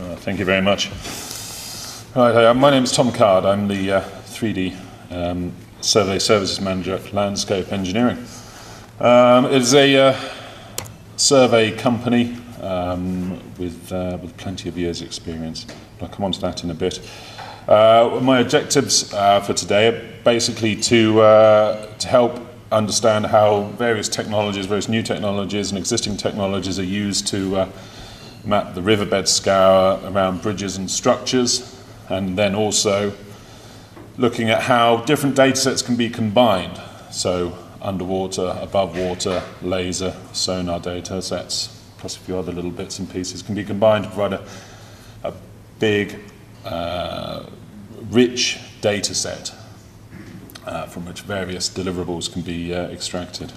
Uh, thank you very much. Right, uh, my name is Tom Card. I'm the uh, 3D um, Survey Services Manager at LandScope Engineering. Um, it is a uh, survey company um, with, uh, with plenty of years' experience. I'll come on to that in a bit. Uh, my objectives for today are basically to, to help understand how various technologies, various new technologies and existing technologies are used to map the riverbed scour around bridges and structures, and then also looking at how different data sets can be combined. So underwater, above water, laser, sonar data sets, plus a few other little bits and pieces can be combined to provide a, a big, uh, rich data set uh, from which various deliverables can be uh, extracted.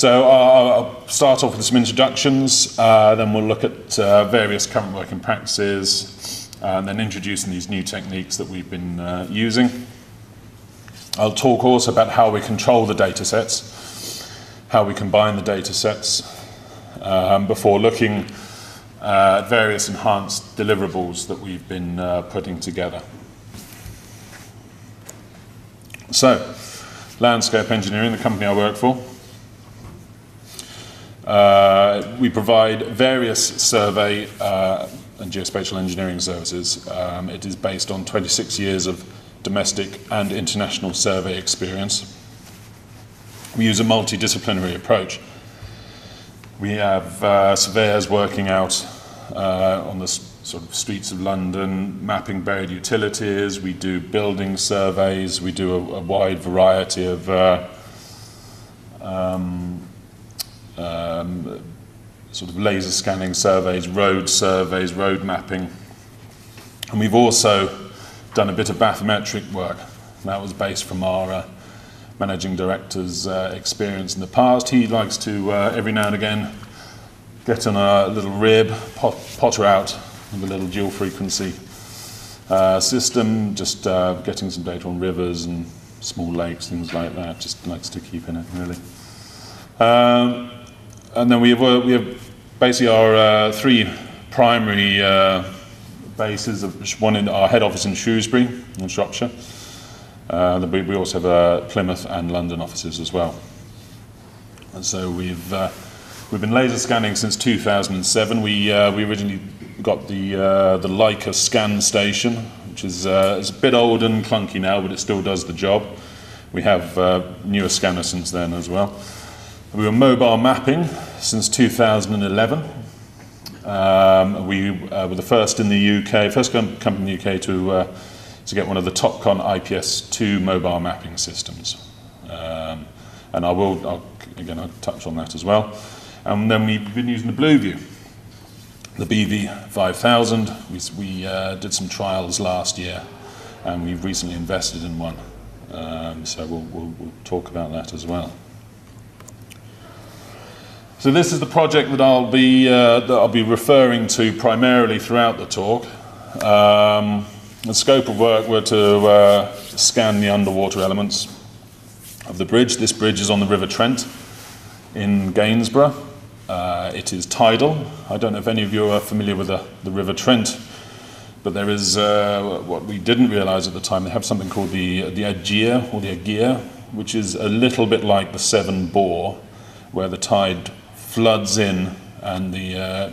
So I'll, I'll start off with some introductions, uh, then we'll look at uh, various current working practices, uh, and then introducing these new techniques that we've been uh, using. I'll talk also about how we control the data sets, how we combine the data sets, um, before looking at various enhanced deliverables that we've been putting together. So, LandScope Engineering, the company I work for, uh, we provide various survey uh, and geospatial engineering services. Um, it is based on 26 years of domestic and international survey experience. We use a multidisciplinary approach. We have uh, surveyors working out uh, on the sort of streets of London, mapping buried utilities. We do building surveys. We do a, a wide variety of uh, um, um, sort of laser scanning surveys, road surveys, road mapping. And we've also done a bit of bathymetric work. That was based from our uh, managing director's uh, experience in the past. He likes to, uh, every now and again, get on a little rib, pot, potter out with a little dual frequency uh, system, just uh, getting some data on rivers and small lakes, things like that. Just likes to keep in it, really. Um, and then we have, we have basically our uh, three primary uh, bases, of one in our head office in Shrewsbury, in Shropshire. Uh, we, we also have uh, Plymouth and London offices as well. And so we've, uh, we've been laser scanning since 2007. We, uh, we originally got the, the Leica scan station, which is it's a bit old and clunky now, but it still does the job. We have newer scanners since then as well. We were mobile mapping since 2011. Um, we uh, were the first in the UK, first com company in the UK to, uh, to get one of the Topcon IPS2 mobile mapping systems. Um, and I will, I'll, again, I'll touch on that as well. And then we've been using the BlueView, the BV5000. We, we uh, did some trials last year, and we've recently invested in one. Um, so we'll, we'll, we'll talk about that as well. So this is the project that I'll be, uh, that I'll be referring to primarily throughout the talk. Um, the scope of work were to uh, scan the underwater elements of the bridge. This bridge is on the River Trent in Gainsborough. Uh, it is tidal. I don't know if any of you are familiar with the, the River Trent, but there is uh, what we didn't realize at the time. They have something called the, the Aegir or the Aegir, which is a little bit like the Severn Bore, where the tide floods in and the uh,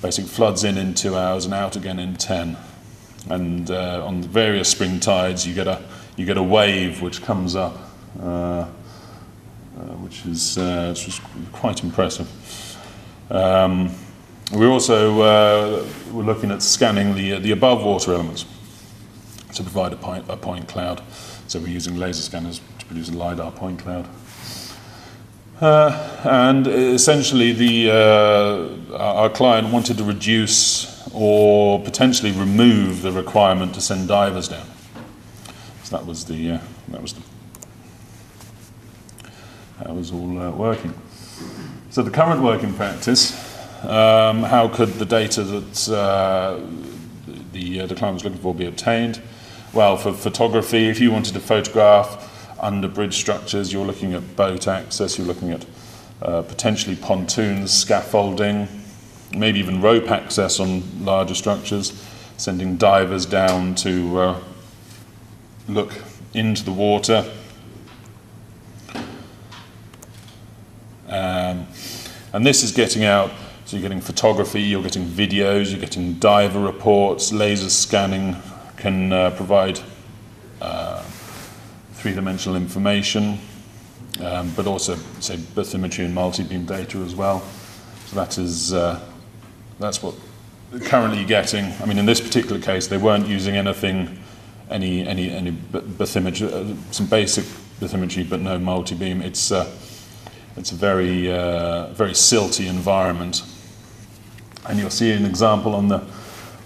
basically floods in in two hours and out again in 10. And uh, on the various spring tides, you get a, you get a wave which comes up, uh, uh which, is, uh, which is quite impressive. Um, we also uh, were looking at scanning the, the above water elements to provide a point, a point cloud. So we're using laser scanners to produce a LiDAR point cloud. Uh, and essentially, the, uh, our client wanted to reduce or potentially remove the requirement to send divers down. So that was the, uh, that was the, that was all uh, working. So the current working practice, um, how could the data that uh, the, uh, the client was looking for be obtained? Well, for photography, if you wanted to photograph under bridge structures, you're looking at boat access, you're looking at uh, potentially pontoons, scaffolding, maybe even rope access on larger structures, sending divers down to uh, look into the water. Um, and this is getting out, so you're getting photography, you're getting videos, you're getting diver reports, laser scanning can uh, provide three-dimensional information, um, but also, say, bathymetry and multi-beam data as well. So that is, uh, that's what currently getting. I mean, in this particular case, they weren't using anything, any, any, any bathymetry, uh, some basic bathymetry, but no multi-beam. It's, uh, it's a very, uh, very silty environment. And you'll see an example on the,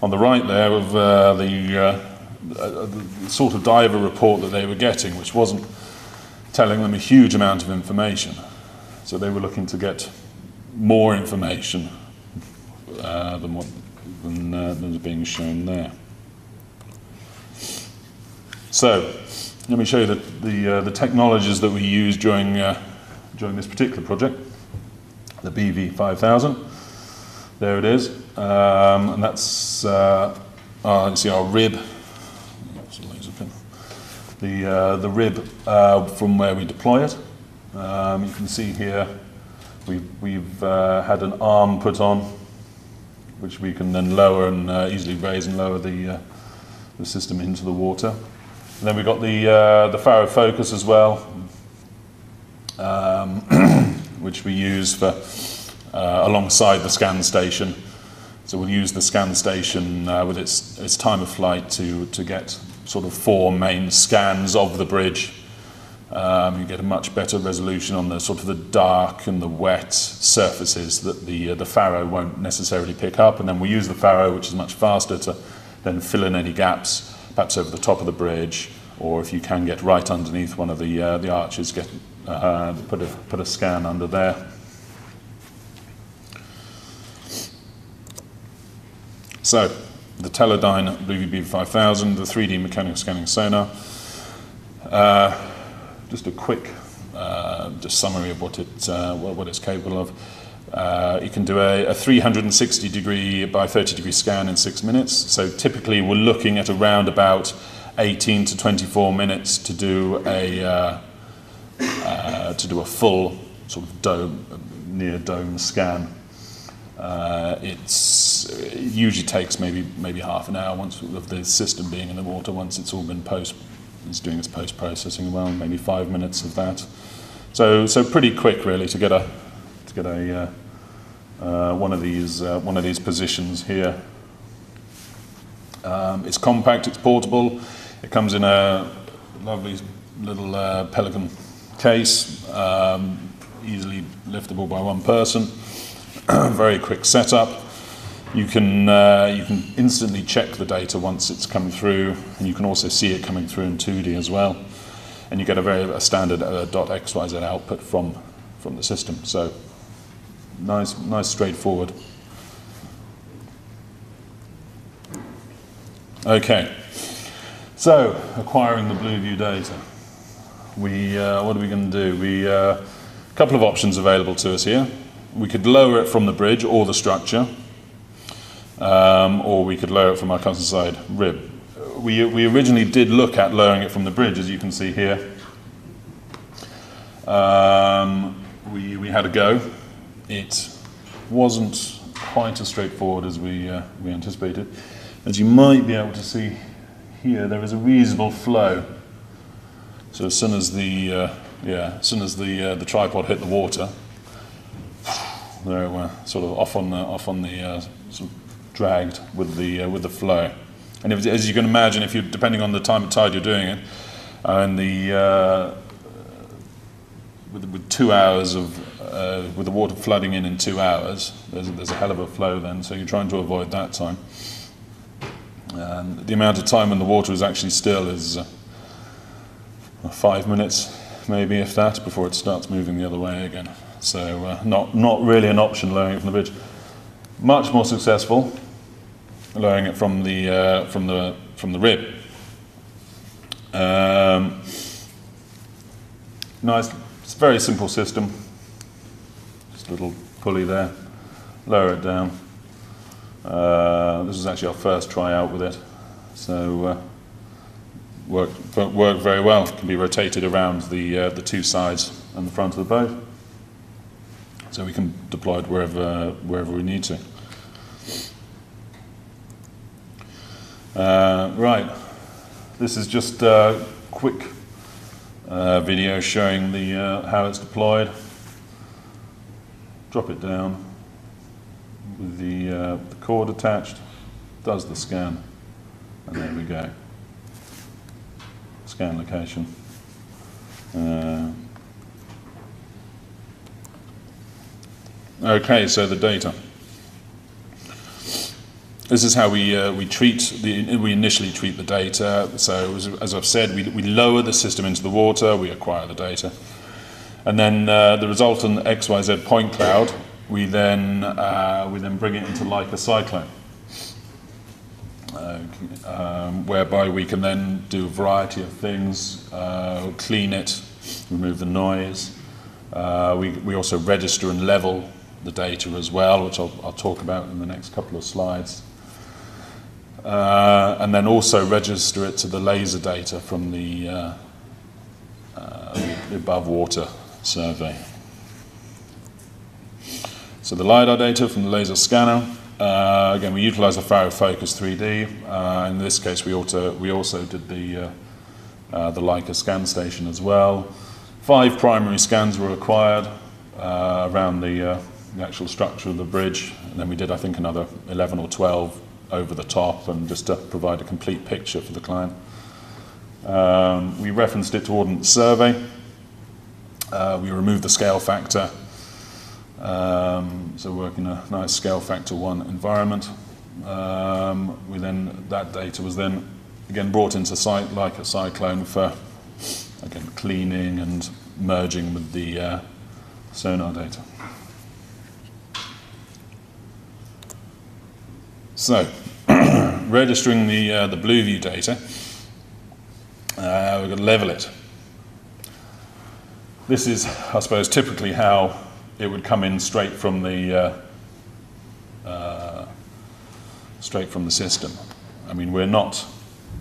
on the right there of uh, the, the sort of diver report that they were getting, which wasn't telling them a huge amount of information. So they were looking to get more information uh, than what than, uh, than is being shown there. So let me show you the the, uh, the technologies that we used during uh, during this particular project, the BV 5000. There it is, um, and that's uh, you see our rib the, uh, the rib uh, from where we deploy it. Um, you can see here we've, we've uh, had an arm put on which we can then lower and uh, easily raise and lower the, uh, the system into the water. And then we've got the, uh, the Faro Focus as well, um, which we use for alongside the scan station. So we'll use the scan station with its, its time of flight to, to get sort of four main scans of the bridge. Um, you get a much better resolution on the sort of the dark and the wet surfaces that the, uh, the Faro won't necessarily pick up. And then we use the Faro, which is much faster, to then fill in any gaps, perhaps over the top of the bridge, or if you can get right underneath one of the, uh, the arches, get, uh, put, a, put a scan under there. So, the Teledyne BVB 5000, the 3D mechanical scanning sonar. Uh, just a quick uh, just summary of what, it, uh, what it's capable of. Uh, you can do a, a, 360 degree by 30 degree scan in six minutes. So typically we're looking at around about 18 to 24 minutes to do a, uh, uh, to do a full sort of dome, near dome scan. Uh, it's, it usually takes maybe maybe half an hour once of the system being in the water. Once it's all been post it's doing its post processing well maybe five minutes of that. So so pretty quick really to get a to get a uh, uh, one of these uh, one of these positions here. Um, it's compact it's portable. It comes in a lovely little uh, pelican case um, easily liftable by one person very quick setup. You can, uh, you can instantly check the data once it's come through, and you can also see it coming through in 2D as well. And you get a very a standard uh, .xyz output from, from the system. So nice, nice straightforward. Okay, so acquiring the BlueView data. We, uh, what are we going to do? We, a uh, couple of options available to us here. We could lower it from the bridge or the structure, um, or we could lower it from our custom side rib. We, we originally did look at lowering it from the bridge, as you can see here. Um, we, we had a go. It wasn't quite as straightforward as we, uh, we anticipated. As you might be able to see here, there is a reasonable flow. So as soon as the, uh, yeah, as soon as the, uh, the tripod hit the water, they were sort of off on the off on the uh, sort of dragged with the uh, with the flow. And if, as you can imagine, if you depending on the time of tide you're doing it, and the uh, with, with two hours of uh, with the water flooding in in two hours, there's a, there's a hell of a flow then. So you're trying to avoid that time. And the amount of time when the water is actually still is uh, five minutes, maybe if that, before it starts moving the other way again. So uh, not, not really an option lowering it from the bridge. Much more successful lowering it from the, uh, from the, from the rib. Um, nice, it's a very simple system. Just a little pulley there, lower it down, Uh, this was actually our first try out with it, so uh, worked, worked very well. It can be rotated around the, uh, the two sides and the front of the boat, so we can deploy it wherever, wherever we need to. Uh, right, this is just a quick uh, video showing the, uh, how it's deployed. Drop it down with the, uh, the cord attached, does the scan, and there we go. Scan location. Okay, so the data. This is how we, uh, we treat the, we initially treat the data. So as, as, I've said, we, we lower the system into the water, we acquire the data. And then uh, the resultant XYZ point cloud we then, uh, we then bring it into Leica Cyclone, um, whereby we can then do a variety of things, uh, clean it, remove the noise. Uh, we, we also register and level the data as well, which I'll, I'll talk about in the next couple of slides. Uh, and then also register it to the laser data from the, uh, the above water survey. So the LiDAR data from the laser scanner, uh, again, we utilize the Faro Focus 3D. Uh, in this case, we, also, we also did the, uh, uh, the Leica scan station as well. Five primary scans were acquired uh, around the, uh, the actual structure of the bridge. And then we did, I think, another 11 or 12 over the top and just to provide a complete picture for the client. Um, we referenced it to Ordnance Survey. we removed the scale factor um, so work in a nice scale factor one environment. Um, we then, that data was then again brought into site a Cyclone for again cleaning and merging with the uh, sonar data. So, registering the, uh, the BlueView data, uh, we're going to level it. This is, I suppose, typically how it would come in straight from the uh, uh, straight from the system. I mean, we're not.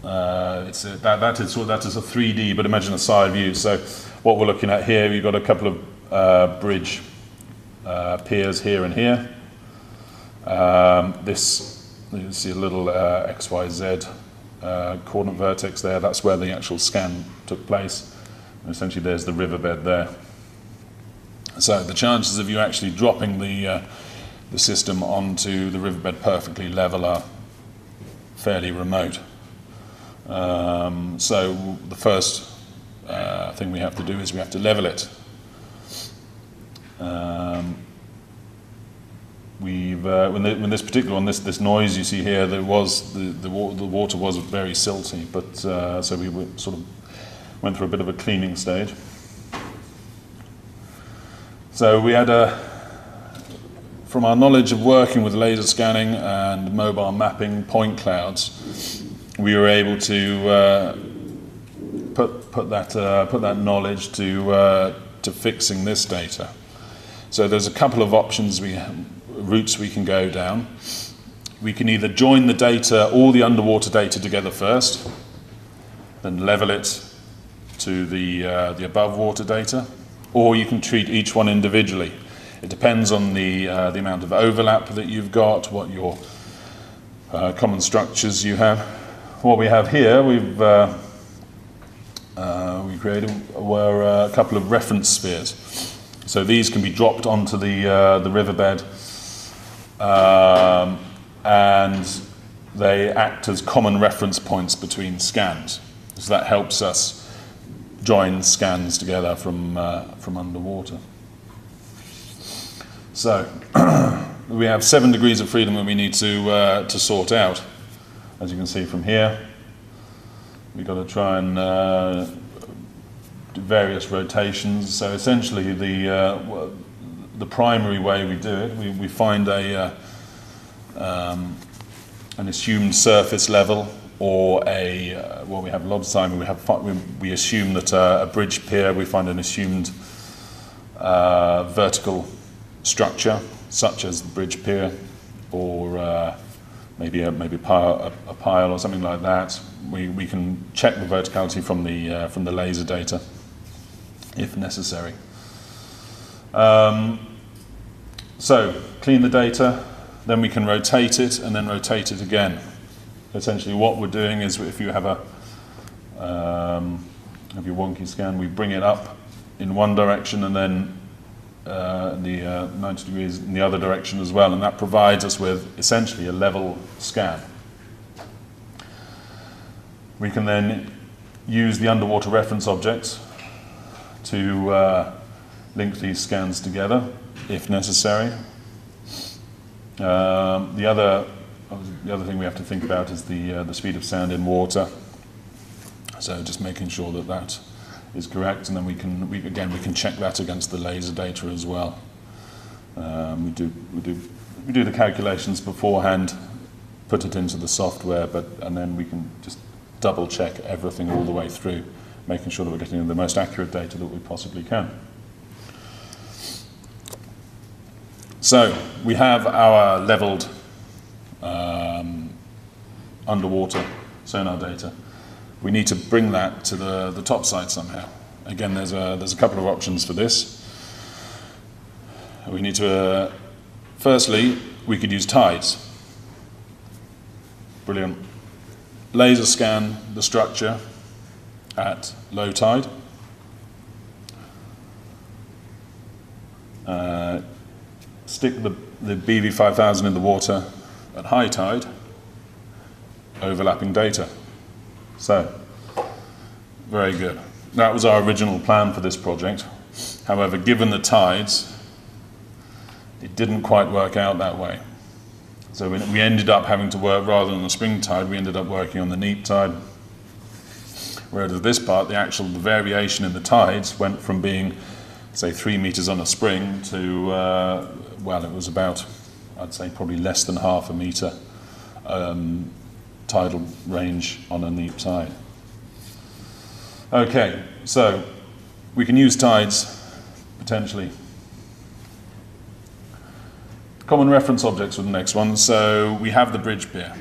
Uh, it's a, that, that is that is a 3D, but imagine a side view. So what we're looking at here, we've got a couple of uh, bridge piers here and here. Um, this you see a little uh, XYZ coordinate vertex there. That's where the actual scan took place. And essentially, there's the riverbed there. So the chances of you actually dropping the, uh, the system onto the riverbed perfectly level are fairly remote. Um, so the first uh, thing we have to do is we have to level it. Um, we've uh, when, the, when, this particular one, this this noise you see here, there was the the, wa the water was very silty, but uh, so we sort of went through a bit of a cleaning stage. So we had a, from our knowledge of working with laser scanning and mobile mapping point clouds, we were able to uh, put, put, that, uh, put that knowledge to, uh, to fixing this data. So there's a couple of options, we, routes we can go down. We can either join the data, all the underwater data together first, then level it to the, uh, the above water data, or you can treat each one individually. It depends on the, uh, the amount of overlap that you've got, what your uh, common structures you have. What we have here, we've uh, uh we created were uh, a couple of reference spheres. So these can be dropped onto the, the riverbed um, and they act as common reference points between scans. So that helps us join scans together from, uh, from underwater. So we have seven degrees of freedom that we need to, uh, to sort out. As you can see from here, we've got to try and uh, do various rotations. So essentially the, uh, the primary way we do it, we, we find a, uh, um, an assumed surface level or a, uh, well, we have time, we, have, we, we assume that uh, a bridge pier, we find an assumed uh, vertical structure, such as the bridge pier, or uh, maybe a, maybe pile, a, a pile or something like that. We, we can check the verticality from the, from the laser data if necessary. Um, so clean the data, then we can rotate it and then rotate it again. Essentially what we're doing is if you have a um, have your wonky scan, we bring it up in one direction and then uh, the uh, 90 degrees in the other direction as well, and that provides us with essentially a level scan. We can then use the underwater reference objects to uh, link these scans together if necessary. Um, the other the other thing we have to think about is the uh, the speed of sound in water. So just making sure that that is correct, and then we can, we, again, we can check that against the laser data as well. Um, we, do, we, do, we do the calculations beforehand, put it into the software, but, and then we can just double check everything all the way through, making sure that we're getting the most accurate data that we possibly can. So we have our leveled um, underwater sonar data we need to bring that to the, the top side somehow. Again, there's a, there's a couple of options for this. We need to, uh, firstly, we could use tides. Brilliant. Laser scan the structure at low tide. Uh, stick the, the BV5000 in the water at high tide, overlapping data. So, very good. That was our original plan for this project. However, given the tides, it didn't quite work out that way. So we ended up having to work, rather than the spring tide, we ended up working on the neap tide. Whereas this part, the actual the variation in the tides went from being, say, three meters on a spring to, uh, well, it was about, I'd say, probably less than half a meter um, tidal range on a neap tide. Okay, so we can use tides potentially. Common reference objects for the next one. So we have the bridge pier.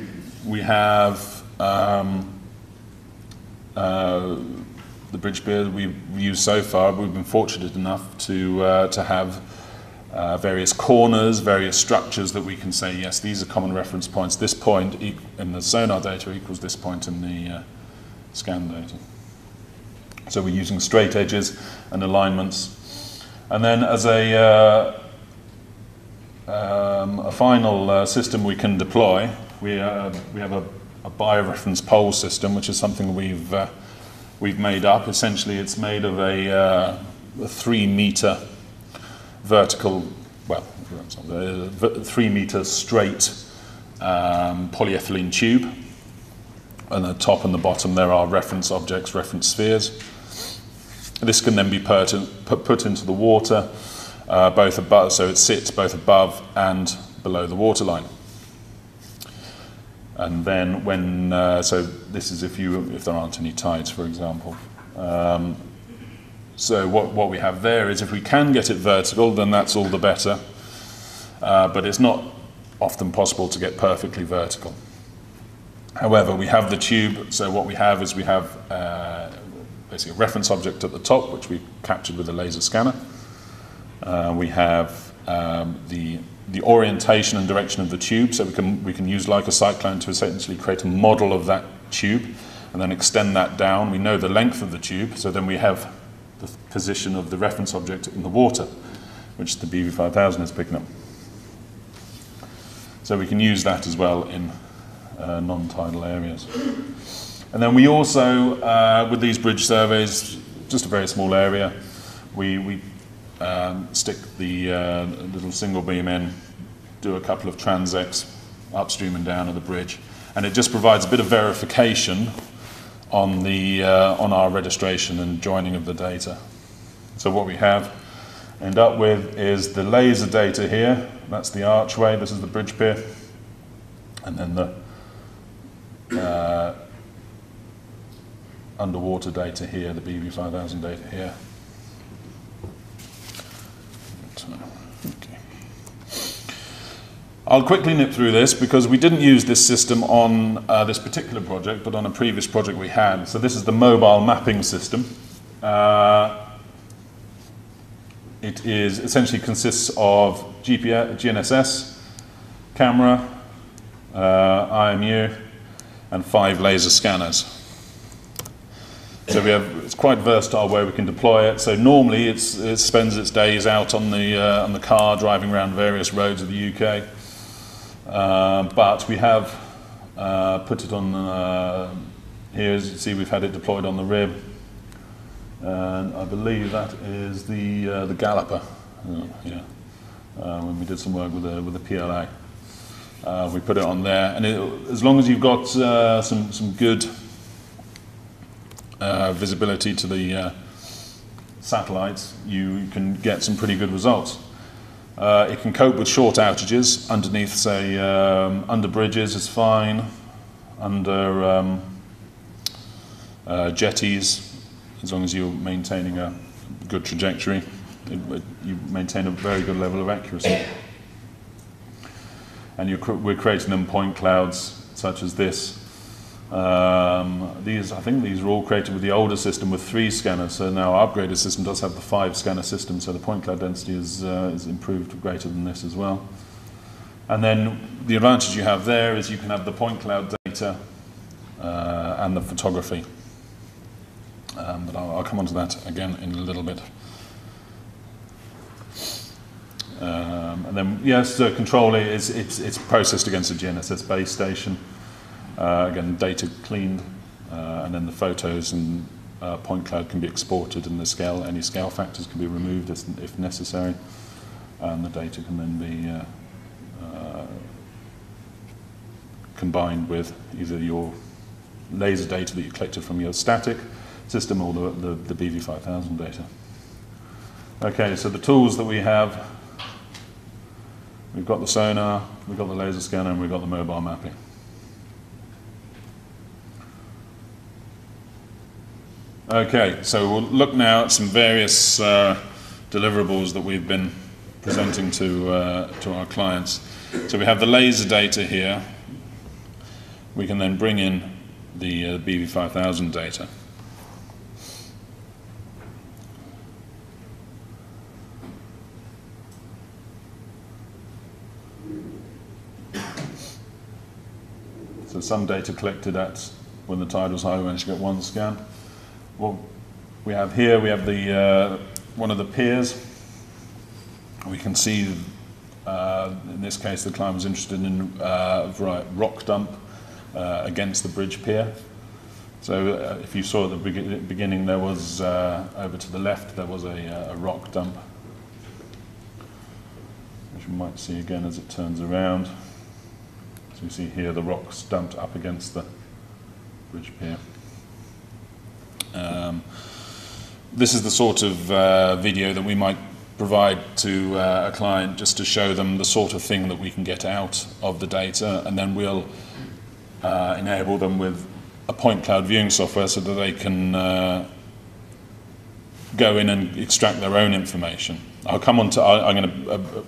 We have um, uh, the bridge pier we've used so far. We've been fortunate enough to, uh, to have uh, various corners, various structures that we can say, yes, these are common reference points. This point in the sonar data equals this point in the uh, scan data. So we're using straight edges and alignments. And then as a, uh, um, a final uh, system we can deploy, we, uh, we have a, a bioreference pole system, which is something we've, we've made up. Essentially, it's made of a, a three meter vertical, well, three meter straight um, polyethylene tube. And the top and the bottom there are reference objects, reference spheres. This can then be put, put into the water, uh, both above, so it sits both above and below the waterline. And then when, uh, so this is if, you, if there aren't any tides, for example. Um, so what, what we have there is if we can get it vertical, then that's all the better. Uh, but it's not often possible to get perfectly vertical. However, we have the tube, so what we have is we have uh, basically a reference object at the top, which we captured with a laser scanner. Uh, we have um, the, the orientation and direction of the tube, so we can, we can use Leica Cyclone to essentially create a model of that tube and then extend that down. We know the length of the tube, so then we have the position of the reference object in the water, which the BV5000 is picking up. So we can use that as well in uh, non-tidal areas. And then we also, uh, with these bridge surveys, just a very small area, we, we um, stick the uh, little single beam in, do a couple of transects upstream and down of the bridge, and it just provides a bit of verification on, the, uh, on our registration and joining of the data. So what we have end up with is the laser data here, that's the archway, this is the bridge pier, and then the uh, underwater data here, the BV5000 data here. I'll quickly nip through this because we didn't use this system on uh, this particular project, but on a previous project we had. So this is the mobile mapping system. Uh, it is essentially consists of GPS, GNSS, camera, uh, IMU, and five laser scanners. So we have, it's quite versatile where we can deploy it. So normally it spends its days out on the, uh, on the car driving around various roads of the UK. Uh, but we have uh, put it on, uh, here as you see we've had it deployed on the rib. And I believe that is the, uh, the Galloper, uh, yeah, when we did some work with the, with the PLA. we put it on there, and it, as long as you've got some, some good uh, visibility to the uh, satellites, you can get some pretty good results. Uh, it can cope with short outages underneath, say, um, under bridges is fine, under um, uh, jetties, as long as you're maintaining a good trajectory, it, it, you maintain a very good level of accuracy. And cr we're creating them point clouds such as this um, these, I think these are all created with the older system with three scanners. So now our upgraded system does have the five scanner system, so the point cloud density is, uh, is improved greater than this as well. And then the advantage you have there is you can have the point cloud data uh, and the photography. Um, but I'll, I'll, come on to that again in a little bit. Um, and then, yes, the control is it's, it's processed against a GNSS base station. Uh, again, data cleaned, uh, and then the photos and uh, point cloud can be exported and the scale, any scale factors can be removed if, if necessary. And the data can then be uh, uh, combined with either your laser data that you collected from your static system or the, the, the BV5000 data. Okay, so the tools that we have, we've got the sonar, we've got the laser scanner, and we've got the mobile mapping. Okay, so we'll look now at some various uh, deliverables that we've been presenting to, uh, to our clients. So we have the laser data here. We can then bring in the uh, BV5000 data. So some data collected at when the tide was high, we managed to get one scan what we have here, we have the uh, one of the piers. We can see, uh, in this case, the client was interested in uh, rock dump uh, against the bridge pier. So uh, if you saw at the beginning, there was, uh, over to the left, there was a, a rock dump, which you might see again as it turns around. So you see here the rocks dumped up against the bridge pier. Um, this is the sort of uh, video that we might provide to uh, a client just to show them the sort of thing that we can get out of the data and then we'll uh, enable them with a point cloud viewing software so that they can uh, go in and extract their own information. I'll come on to, I'm going to uh,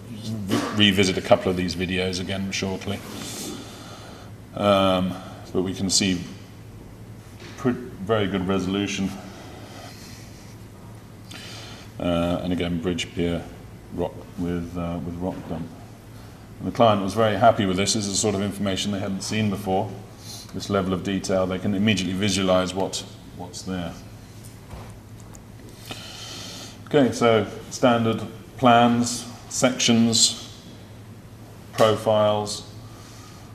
revisit a couple of these videos again shortly. Um, but we can see very good resolution. Uh, and again, bridge pier rock with, uh, with rock dump. And the client was very happy with this. This is the sort of information they hadn't seen before. This level of detail, they can immediately visualize what, what's there. Okay, so standard plans, sections, profiles,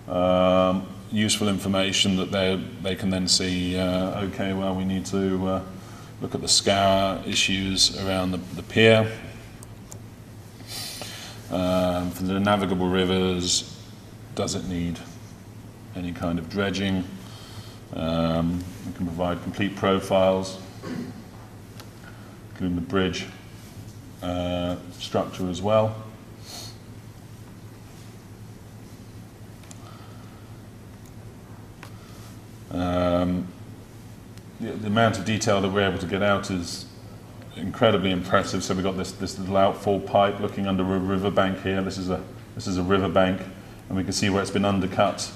um, useful information that they they can then see. Uh, okay, well, we need to uh, look at the scour issues around the, the pier. Um, for the navigable rivers, does it need any kind of dredging? Um, we can provide complete profiles, including the bridge uh, structure as well. Um, the, the, amount of detail that we're able to get out is incredibly impressive. So we've got this, this little outfall pipe looking under a riverbank here. This is a, this is a riverbank And we can see where it's been undercut,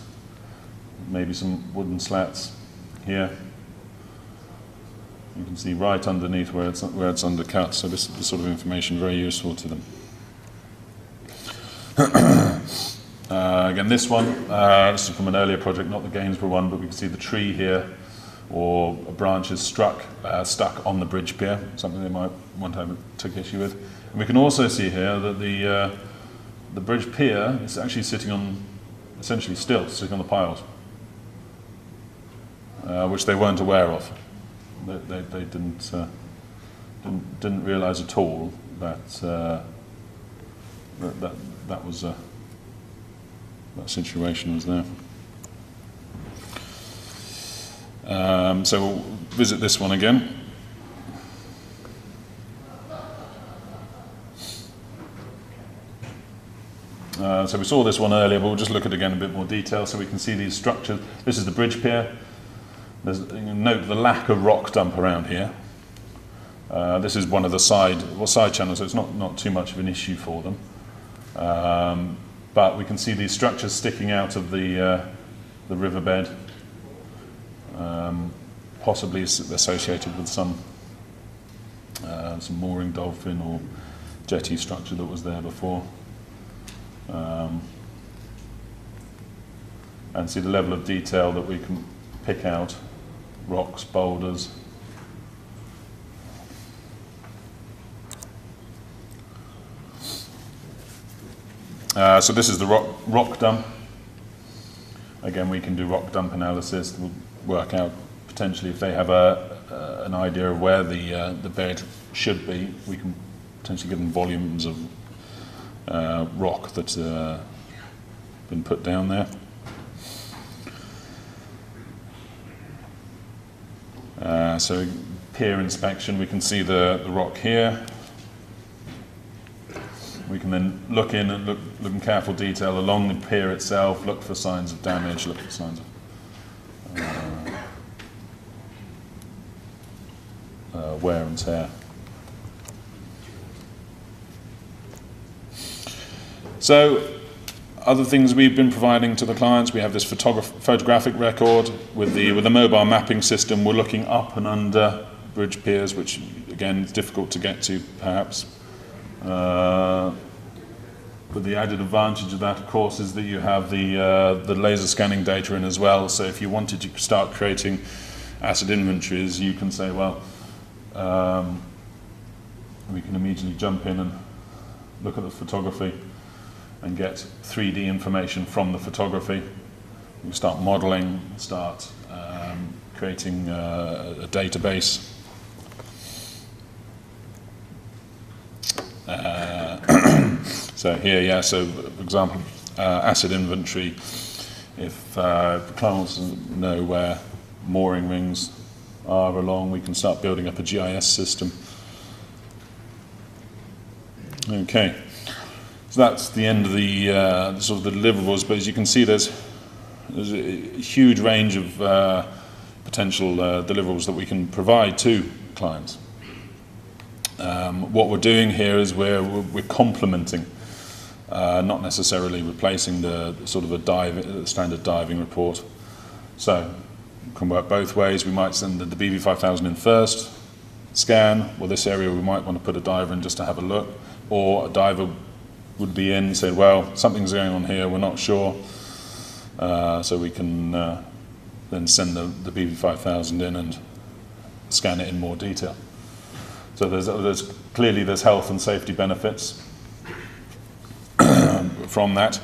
maybe some wooden slats here. You can see right underneath where it's, where it's undercut, so this is the sort of information very useful to them. uh, again, this one, uh, this is from an earlier project, not the Gainsborough one, but we can see the tree here, or branches struck, uh, stuck on the bridge pier, something they might one time took issue with. And we can also see here that the, uh, the bridge pier is actually sitting on, essentially still, sitting on the piles, uh, which they weren't aware of they, they, they didn't, uh, didn't, didn't realise at all that, that, that, that was uh, that situation was there. Um, so we'll visit this one again. Uh, so we saw this one earlier, but we'll just look at it again in a bit more detail so we can see these structures. This is the bridge pier. There's, note the lack of rock dump around here. Uh, this is one of the side, well, side channels, so it's not, not too much of an issue for them. Um, but we can see these structures sticking out of the, uh, the riverbed, um, possibly associated with some, uh, some mooring dolphin or jetty structure that was there before. Um, and see the level of detail that we can pick out rocks, boulders. Uh, so this is the rock, rock dump. Again, we can do rock dump analysis. We'll work out potentially if they have a, uh, an idea of where the, uh, the bed should be. We can potentially give them volumes of uh, rock that's uh, been put down there. So pier inspection, we can see the, the rock here. We can then look in and look, look in careful detail along the pier itself, look for signs of damage, look for signs of uh, uh, wear and tear. So other things we've been providing to the clients, we have this photographic record with the, with the mobile mapping system. We're looking up and under bridge piers, which again is difficult to get to perhaps. Uh, but the added advantage of that, of course, is that you have the, uh, the laser scanning data in as well. So if you wanted to start creating asset inventories, you can say, well, um, we can immediately jump in and look at the photography and get 3D information from the photography. We start modeling, start um, creating uh, a database. Uh, so here, yeah, so for example, uh, asset inventory, if uh, clients know where mooring rings are along, we can start building up a GIS system. Okay. So that's the end of the, uh, sort of the deliverables. But as you can see, there's, there's a huge range of uh, potential uh, deliverables that we can provide to clients. Um, what we're doing here is we're, we're complementing, uh, not necessarily replacing the, sort of a dive, standard diving report. So can work both ways. We might send the, the BV5000 in first, scan, well this area we might want to put a diver in just to have a look, or a diver would be in, and said, well, something's going on here, we're not sure. Uh, so we can uh, then send the, the BV5000 in and scan it in more detail. So there's, there's clearly there's health and safety benefits from that.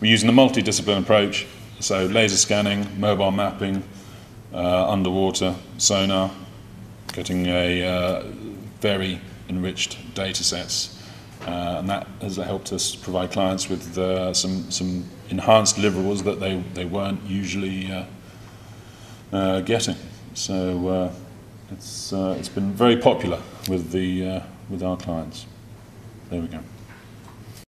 We're using a multidiscipline approach, so laser scanning, mobile mapping, uh, underwater sonar, getting a uh, very enriched data sets uh, and that has helped us provide clients with uh, some, some enhanced deliverables that they, they weren't usually uh, uh getting. So it's, it's been very popular with, the, with our clients. There we go.